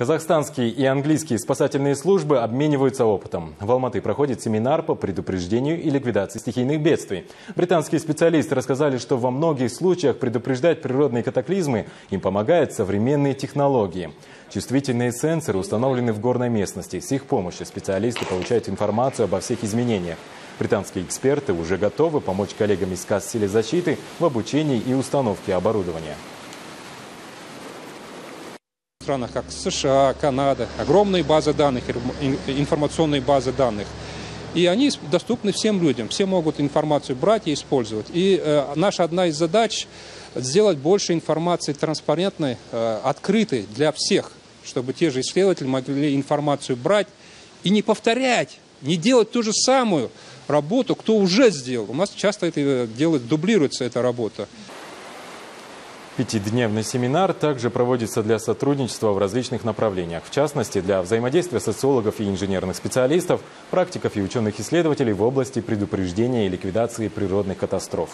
Казахстанские и английские спасательные службы обмениваются опытом. В Алматы проходит семинар по предупреждению и ликвидации стихийных бедствий. Британские специалисты рассказали, что во многих случаях предупреждать природные катаклизмы им помогают современные технологии. Чувствительные сенсоры установлены в горной местности. С их помощью специалисты получают информацию обо всех изменениях. Британские эксперты уже готовы помочь коллегам из КАС защиты в обучении и установке оборудования странах, как США, Канада, огромные базы данных, информационные базы данных. И они доступны всем людям, все могут информацию брать и использовать. И э, наша одна из задач сделать больше информации транспарентной, э, открытой для всех, чтобы те же исследователи могли информацию брать и не повторять, не делать ту же самую работу, кто уже сделал. У нас часто это э, делает, дублируется эта работа. Пятидневный семинар также проводится для сотрудничества в различных направлениях. В частности, для взаимодействия социологов и инженерных специалистов, практиков и ученых-исследователей в области предупреждения и ликвидации природных катастроф.